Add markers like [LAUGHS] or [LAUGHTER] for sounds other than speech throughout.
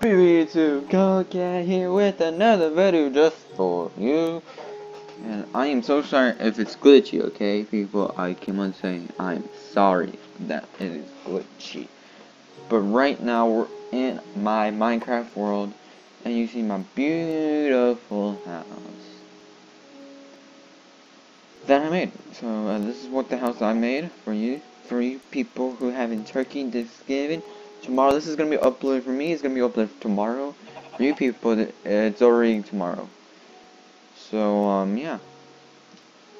up YouTube? Go get here with another video just for you. And I am so sorry if it's glitchy, okay, people? I keep on saying I'm sorry that it is glitchy. But right now we're in my Minecraft world, and you see my beautiful house that I made. So uh, this is what the house I made for you, for you people who have in Turkey this Thanksgiving. Tomorrow, this is gonna be uploaded for me. It's gonna be uploaded tomorrow. For you people, it's already tomorrow. So um yeah.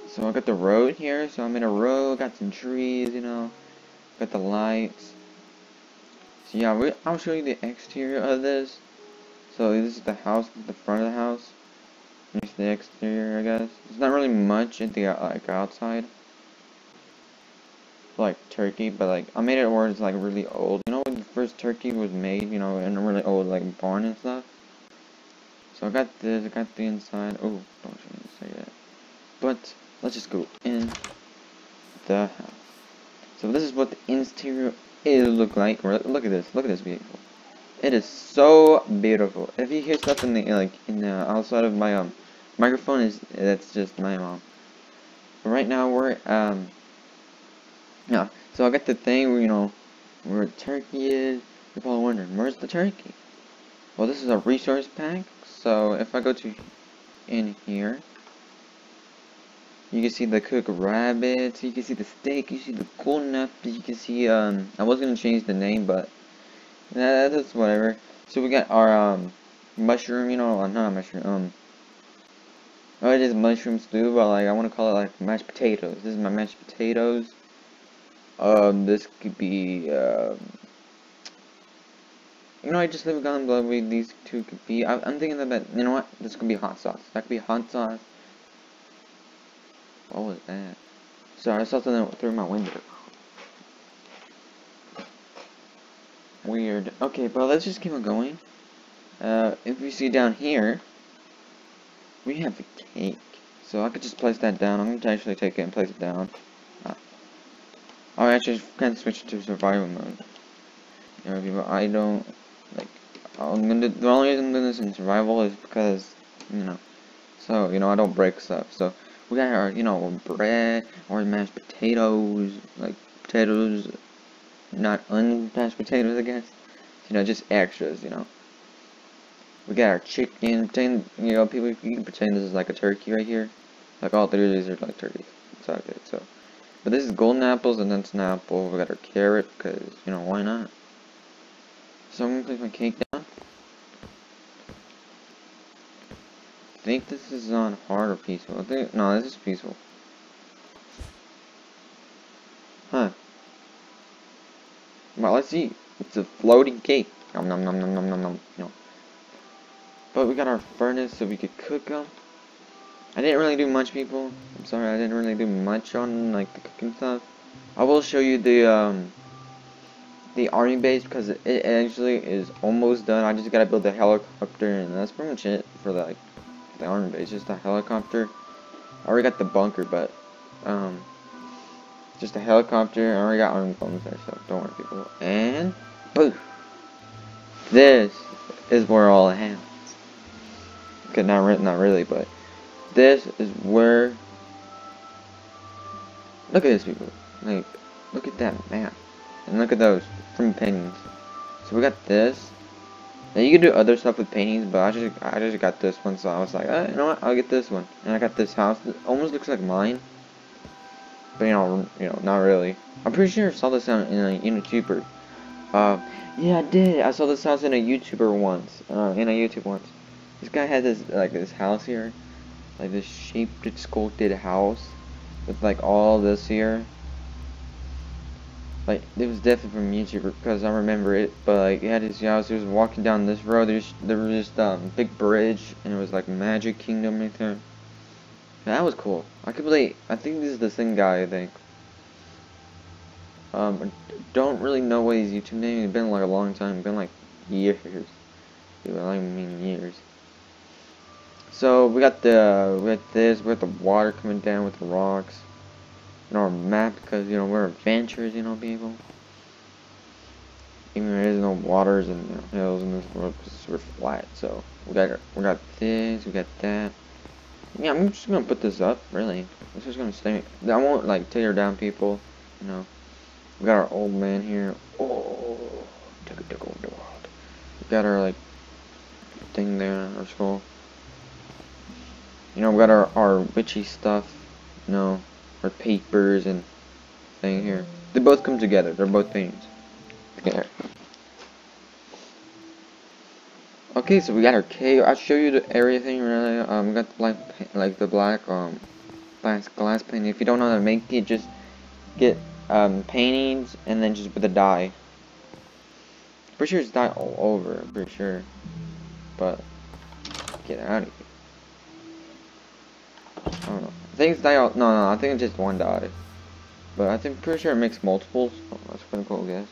So I got the road here. So I'm in a road. Got some trees, you know. Got the lights. So yeah, I'll show you the exterior of this. So this is the house, the front of the house. Here's the exterior, I guess. It's not really much in the like outside. Like turkey, but like I made it where it's like really old. You know when the first turkey was made, you know, in a really old like barn and stuff. So I got this, I got the inside. Oh, don't say that. But let's just go in the house. So this is what the interior is look like. Look at this. Look at this beautiful. It is so beautiful. If you hear stuff in the like in the outside of my um microphone, is that's just my mom. But right now we're um yeah. So I got the thing where you know where turkey is. You're probably wondering where's the turkey. Well, this is a resource pack. So if I go to in here, you can see the cooked rabbits. You can see the steak. You see the cool nuts. You can see um I was gonna change the name, but that's whatever. So we got our um mushroom, you know, uh, not mushroom, um Oh it is mushroom stew, but like I wanna call it like mashed potatoes. This is my mashed potatoes. Um this could be um you know, I just a comment below where these two could be. I, am thinking that, you know what? This could be hot sauce. That could be hot sauce. What was that? Sorry, I saw something through my window. Weird. Okay, but let's just keep on going. Uh, if we see down here, we have a cake. So I could just place that down. I'm going to actually take it and place it down. Uh, I'll actually of switch to survival mode. You know, people, I don't, like, I'm gonna, the only reason I'm doing this in survival is because, you know, so, you know, I don't break stuff. So, we got our, you know, bread, or mashed potatoes, like, potatoes, not unmashed potatoes, I guess. You know, just extras, you know. We got our chicken, pretend, you know, people, you can pretend this is like a turkey right here. Like all three of these are like turkeys. So, okay, so. But this is golden apples and then an apple. We got our carrot, because, you know, why not? So I'm gonna place my cake down. I think this is on hard or peaceful. I think, no, this is peaceful. Huh. Well, let's see. It's a floating cake. Nom nom nom nom nom nom nom. No. But we got our furnace so we could cook them. I didn't really do much, people. I'm sorry, I didn't really do much on like the cooking stuff. I will show you the um the army base because it actually is almost done. I just gotta build the helicopter and that's pretty much it for the, like the army base. Just a helicopter. I already got the bunker, but um just a helicopter. I already got army bombs there, so don't worry, people. And boom. This is where all it happens. Okay, not re not really, but this is where. Look at this, people. Like, look at that map, and look at those from paintings. So we got this. Now you can do other stuff with paintings, but I just I just got this one, so I was like, oh, you know what? I'll get this one. And I got this house. Almost looks like mine. But you know, you know, not really. I'm pretty sure I saw this in a, in a YouTuber. Uh, yeah, I did. I saw this house in a YouTuber once. Uh, in a YouTube once. This guy had this like this house here, like this shaped, sculpted house with like all this here. Like it was definitely from YouTube because I remember it. But like he had his house. He was walking down this road. There's there was just um big bridge and it was like Magic Kingdom right there. That was cool. I could believe. I think this is the same guy. I think. Um, I don't really know what his YouTube name. It's been like a long time. It's been like years. Dude, I mean years. So we got the got this. We got the water coming down with the rocks. And our map because you know we're adventurers. You know people. even there is no waters and you know, hills in this world because we're flat. So we got we got this, we got that. Yeah, I'm just gonna put this up. Really, this is gonna stay. I won't like tear down people. You know, we got our old man here. Oh, the world. We got our like thing there, our skull. You know, we got our our witchy stuff. You know, our papers and thing here. They both come together. They're both paintings. Together. Okay, so we got our cave. I'll show you the everything really. Um, we got the black, like the black um, glass glass painting. If you don't know how to make it, just get um paintings and then just put the dye. Pretty sure it's dye all over. I'm pretty sure, but get out of here. I don't know. I think it's dye. All, no, no, I think it's just one dye. But I think pretty sure it makes multiples. Oh, that's pretty cool, guys.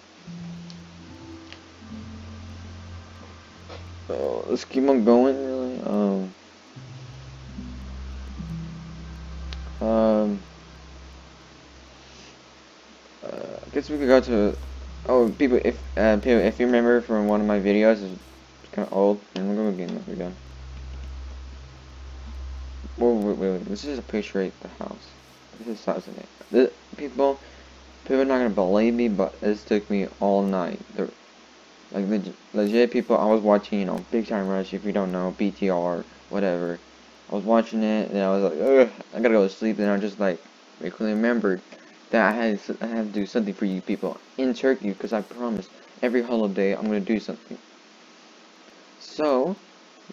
Let's keep on going really. Um Um uh, I guess we could go to oh people if uh people if you remember from one of my videos it's kinda old and we'll go again we're done. Wait, wait, wait, wait, this is a picture of the house. This is house in it. The people people are not gonna believe me but this took me all night. The like legit, legit people, I was watching, you know, Big Time Rush, if you don't know, BTR, whatever. I was watching it, and I was like, Ugh, I gotta go to sleep, and I just like, quickly remembered that I had, I had to do something for you people in Turkey, because I promised every holiday I'm gonna do something. So,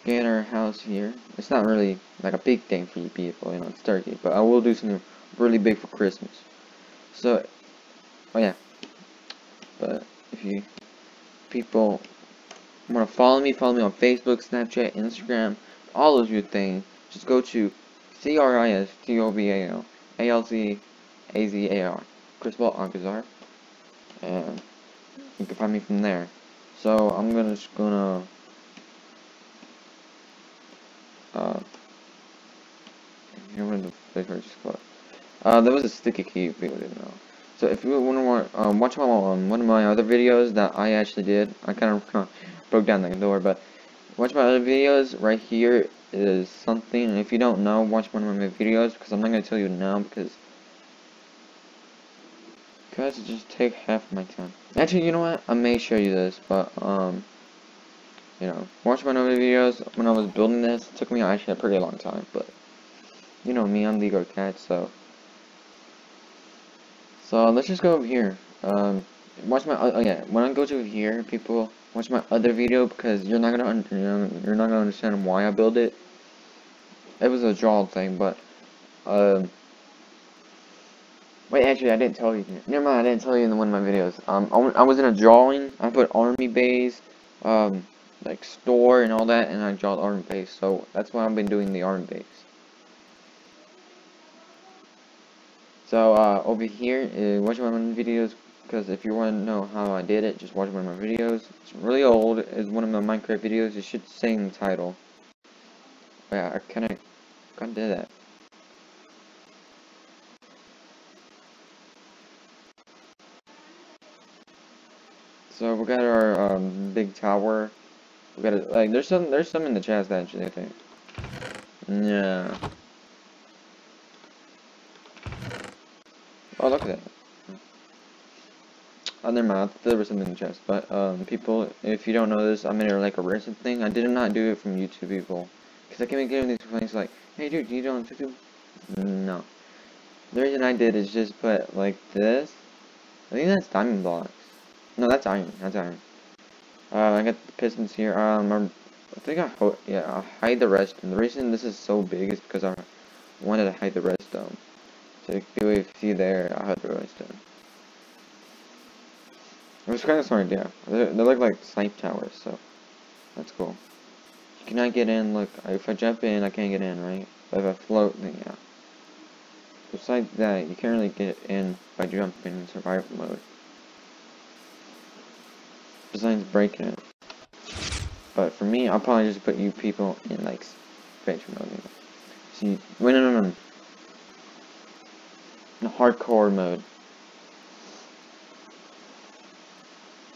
get our house here. It's not really like a big thing for you people, you know, it's Turkey, but I will do something really big for Christmas. So, oh yeah, but if you people want to follow me, follow me on Facebook, Snapchat, Instagram, all those good things, just go to C-R-I-S-T-O-B-A-L A-L-Z-A-Z-A-R Cristobal Alcazar and you can find me from there. So I'm gonna just gonna uh got. Uh there was a sticky key people didn't know. So if you want to um, watch my, um, one of my other videos that I actually did, I kind of broke down the door, but watch my other videos. Right here is something, and if you don't know, watch one of my videos because I'm not gonna tell you now because guys, it just take half my time. Actually, you know what? I may show you this, but um, you know, watch my other videos. When I was building this, it took me actually a pretty long time, but you know me, I'm Lego Cat, so. So let's just go over here. Um, watch my oh yeah. When I go to here, people watch my other video because you're not gonna you're not gonna understand why I build it. It was a draw thing, but um. Wait, actually, I didn't tell you. Never mind, I didn't tell you in one of my videos. Um, I, I was in a drawing. I put army base, um, like store and all that, and I draw army base. So that's why I've been doing the army base. So uh, over here, uh, watch one of my videos because if you want to know how I did it, just watch one of my videos. It's really old. It's one of my Minecraft videos. It should say in the title. But yeah, I kind of kind of did that. So we got our um, big tower. We got it. Like there's some there's some in the chest actually. I think. Yeah. Oh, look at that. Never mind. There was something in the chest. But, um, people, if you don't know this, I made it like a recent thing. I did not do it from YouTube, people. Because I keep getting these complaints like, hey, dude, you don't YouTube? No. The reason I did is just put, like, this. I think that's diamond blocks. No, that's iron. That's iron. Uh, I got the pistons here. Um, I think I, yeah, I'll hide the rest. And the reason this is so big is because I wanted to hide the redstone. You see there, I had the redstone. It was kind of smart, yeah. They look like snipe towers, so that's cool. You cannot get in, look, if I jump in, I can't get in, right? But if I float, then yeah. Besides that, you can't really get in by jumping in survival mode. Besides breaking it. But for me, I'll probably just put you people in, like, adventure mode. See, wait, no, no, no. In hardcore mode.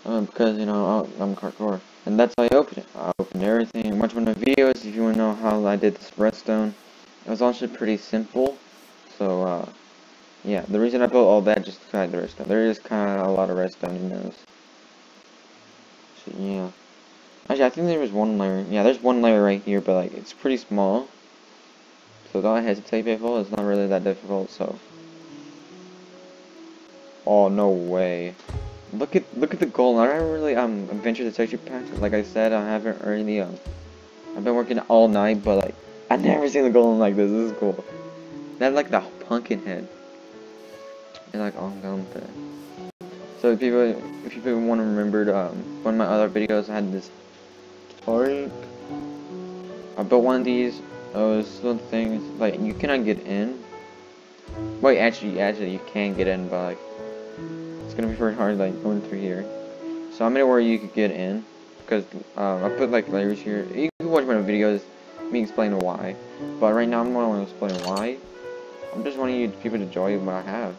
Uh, because, you know, I'm hardcore. And that's how I opened it. I opened everything. Watch one of my videos if you want to know how I did this redstone. It was actually pretty simple. So, uh, yeah. The reason I built all that just to hide the redstone. There is kind of a lot of redstone in those. So, yeah. Actually, I think there was one layer. Yeah, there's one layer right here, but, like, it's pretty small. So don't hesitate, people. It's not really that difficult, so... Oh, no way. Look at look at the goal. I haven't really um ventured the texture pack. Like I said, I haven't earned really um. I've been working all night, but like I've never seen the golem like this. This is cool. Have like the pumpkin head. And like down there. So if people if people want to remember um one of my other videos, I had this tank. I built one of these. Oh, this little things Like you cannot get in. Wait, actually, actually you can get in, but like gonna be very hard like going through here. So I'm gonna where you could get in because um, I put like layers here. You can watch my videos, me explaining why. But right now I'm not to explain why. I'm just wanting you people to enjoy what I have.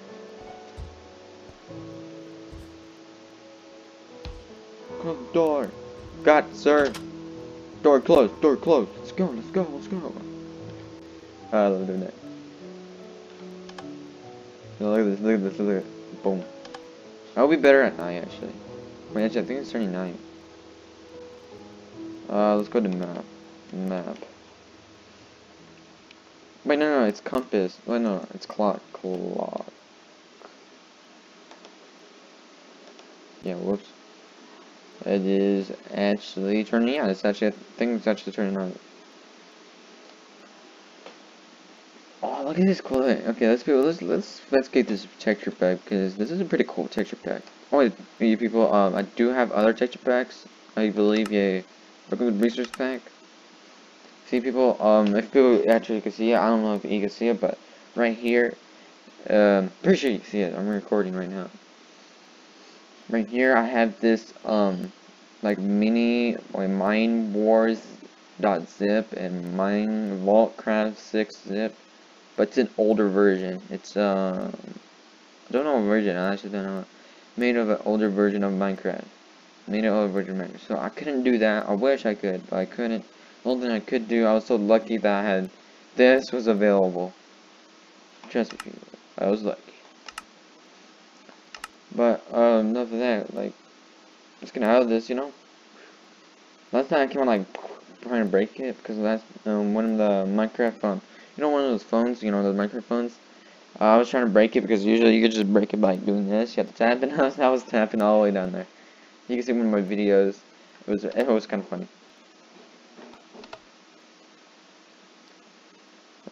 Close the door. God, sir. Door closed. Door closed. Let's go. Let's go. Let's go. Uh, love doing that. look at this. Look at this. Look at it. Boom. I'll be better at night, actually. Wait, actually, I think it's turning night. Uh, let's go to map. Map. Wait, no, no, it's compass. Wait, no, it's clock. Clock. Yeah, whoops. It is actually turning on. It's actually, I think it's actually turning on. Look at this cool. Okay, let's be let's let's let's get this texture pack because this is a pretty cool texture pack. Oh, you people, um, I do have other texture packs. I believe a good resource pack. See, people, um, if people actually can see it, I don't know if you can see it, but right here, um, pretty sure you can see it. I'm recording right now. Right here, I have this, um, like mini, like Mine Wars dot zip and Mine vault craft 6 zip but it's an older version. It's um, I don't know what version. I actually don't know. Made of an older version of Minecraft. Made of an older version of Minecraft. So I couldn't do that. I wish I could, but I couldn't. The only thing I could do, I was so lucky that I had this was available. Trust me, I was lucky. But um, enough of that. Like, get out of this, you know. Last time I came on like trying to break it because last um one of the Minecraft um you know one of those phones, you know, those microphones? Uh, I was trying to break it because usually you could just break it by doing this. You have to tap it. I was, [LAUGHS] I was tapping all the way down there. You can see one of my videos. It was it was kind of funny.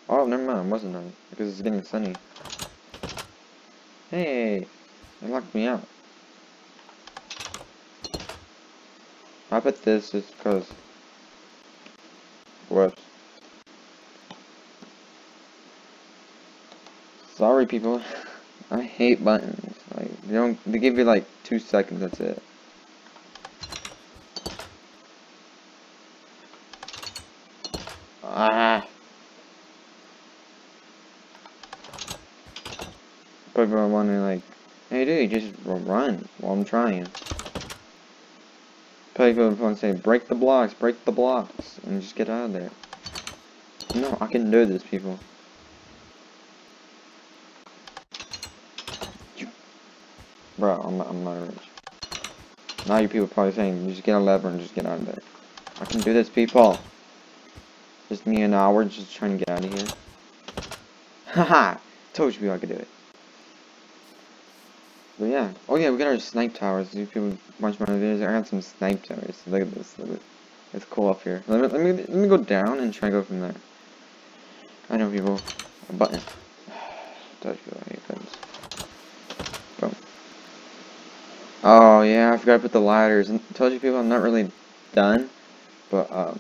Oh, never mind. It wasn't on because it's getting sunny. Hey, it locked me out. I bet this is because. Whoops. Sorry, people. I hate buttons. Like they don't. They give you like two seconds. That's it. Ah. People are wondering like, hey dude, just run while I'm trying. People want to say, break the blocks, break the blocks, and just get out of there. No, I can do this, people. Bro, I'm, not, I'm not rich. Now you people are probably saying, just get a lever and just get out of there. I can do this, people. Just me and hour just trying to get out of here. Haha! [LAUGHS] Told you I could do it. But yeah. Oh yeah, we got our snipe towers. If people watch my videos, I got some snipe towers. Look at this. Look at It's cool up here. Let me, let me, let me go down and try to go from there. I know people. A button. [SIGHS] Told you I hate buttons. Oh yeah, I forgot to put the ladders. I told you people I'm not really done, but um,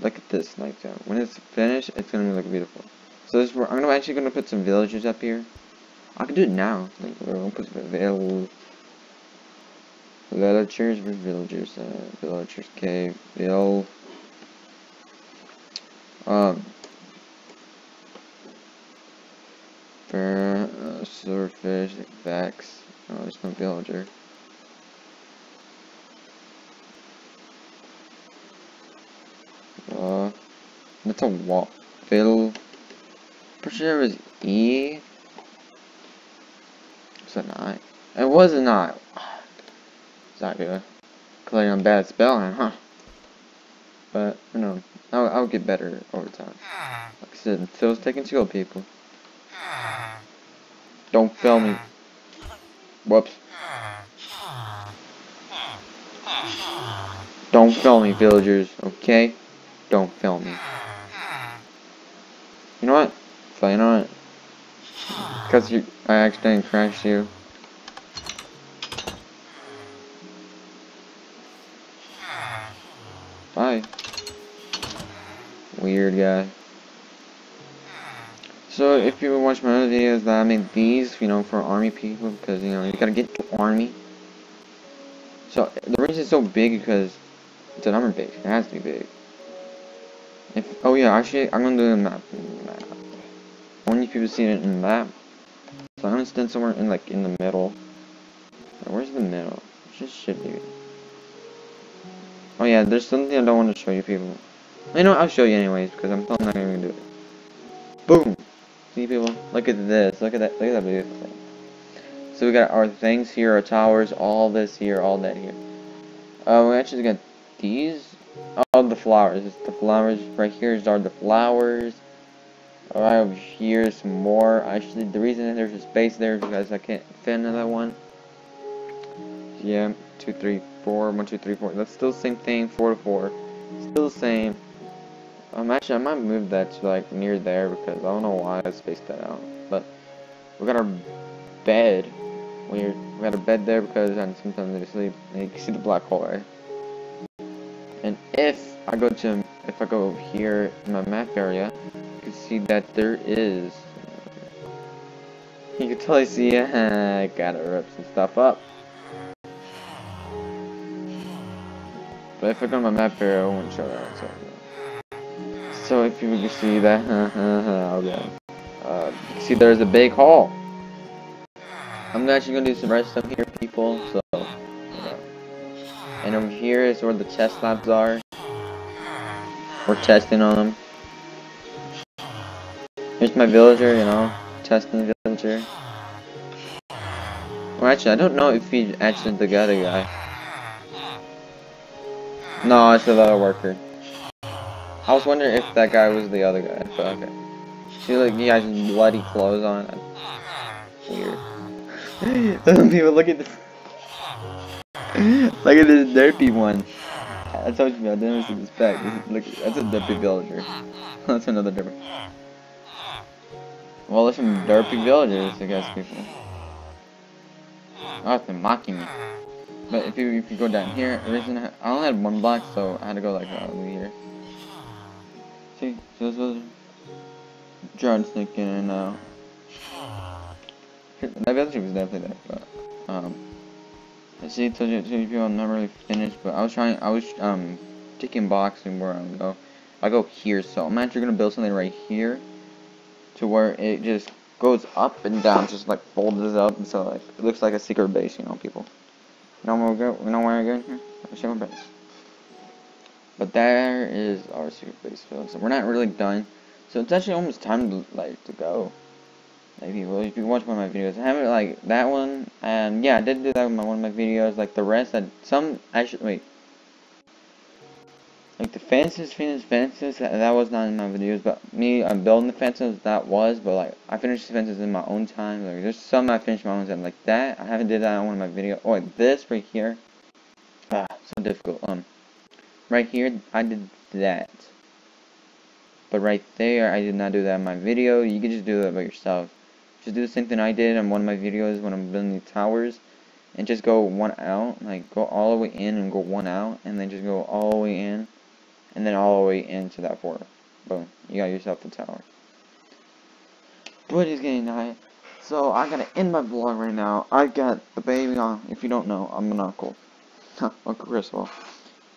look at this night. When it's finished, it's gonna look beautiful. So this, I'm gonna actually gonna put some villagers up here. I can do it now. Like, we're gonna put some villagers, villagers, villagers, uh, villagers cave, bill. Um, for uh, swordfish, Vex. Oh, there's no villager. Uh, that's a wall. Fiddle. Pretty sure it was E. Was it not? It was not. It's not good. Clearly I'm bad at spelling, huh? But, you know, I'll, I'll get better over time. Like I said, Phil's taking skill, people. Don't fail me. Whoops. Don't fail me, villagers, okay? Don't fail me. You know what? You know what? Because you, I accidentally crashed you. Bye. Weird guy. So if you watch my other videos that I made these, you know, for army people, because, you know, you gotta get to army. So, the reason it's so big because it's an armor base. It has to be big. If, oh yeah, actually, I'm gonna do a map. Only people see it in the map. So I'm gonna stand somewhere in, like, in the middle. Where's the middle? Just should be. Oh yeah, there's something I don't want to show you people. You know, I'll show you anyways, because I'm still not gonna do it. Boom! See people? Look at this. Look at that. Look at that beautiful thing. So we got our things here, our towers, all this here, all that here. Uh, we actually got these. Oh, the flowers. It's the flowers. Right here are the flowers. Right over here, some more. Actually, the reason there's a space there is because I can't fit another one. Yeah, two, three, four, one, two, three, four. That's still the same thing. Four to four. Still the same. Um, actually, I might move that to like near there because I don't know why I spaced that out. But we got our bed. Weird. We got a bed there because and sometimes I sleep. And you can see the black hole, right? And if I go to if I go here in my map area, can see that there is. You can totally see. [LAUGHS] I gotta rip some stuff up. But if I go to my map area, I won't show that. So. So if you can see that, [LAUGHS] okay. Uh, see there's a big hall. I'm actually gonna do some redstone here, people. So, and over here is where the test labs are. We're testing on them. Here's my villager, you know, testing villager. Well, actually, I don't know if he actually the other guy. No, it's the other worker. I was wondering if that guy was the other guy, but okay. See, like, he has bloody clothes on. Weird. [LAUGHS] People, look at this. [LAUGHS] look at this derpy one. I told you, I didn't see this back. Look, that's a derpy villager. [LAUGHS] that's another derpy. Well, there's some derpy villagers, I guess, people. Oh, they're mocking me. But if you if you go down here, isn't. I only had one block, so I had to go like uh, over here. See, so this was John sneaking in now. That village was definitely there, but um, I see. Told you, told you I'm not really finished, but I was trying. I was um taking boxing where I'm go. I go here, so I'm actually gonna build something right here, to where it just goes up and down, just like folds up, and so like it looks like a secret base, you know, people. Where we go? You know where go here? Secret base. But there is our secret base field. So we're not really done. So it's actually almost time to like to go. Maybe well if you watch one of my videos. I haven't like that one and yeah I did do that with my, one of my videos. Like the rest I some actually wait. Like the fences, fences, fences, that, was not in my videos, but me, I'm building the fences, that was, but like, I finished the fences in my own time, like, there's some I finished my own time, like that, I haven't did that on one of my videos, oh, like this right here, ah, so difficult, um, Right here, I did that. But right there, I did not do that in my video. You can just do that by yourself. Just do the same thing I did on one of my videos when I'm building the towers. And just go one out. Like, go all the way in and go one out. And then just go all the way in. And then all the way into that floor. Boom. You got yourself the tower. But it's getting night. So, I gotta end my vlog right now. I got the baby on. If you don't know, I'm an uncle. [LAUGHS] Uncle Crystal.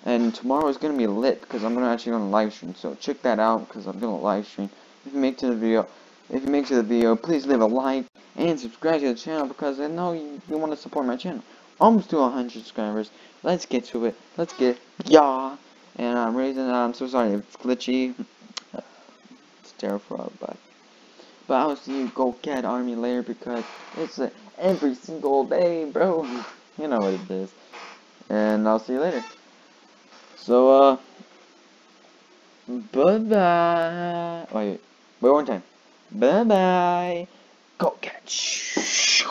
And tomorrow is to be lit because I'm to actually to live stream. So check that out because I'm to live stream. If you make to the video, if you make to the video, please leave a like and subscribe to the channel because I know you, you want to support my channel. Almost to 100 subscribers. Let's get to it. Let's get yeah. And I'm raising, uh, I'm so sorry, it's glitchy. it's terrible, but. But I'll see you go get army later because it's uh, every single day, bro. you know what it is. And I'll see you later. So, uh. Bye bye. Wait, wait one time. Bye bye. Go catch.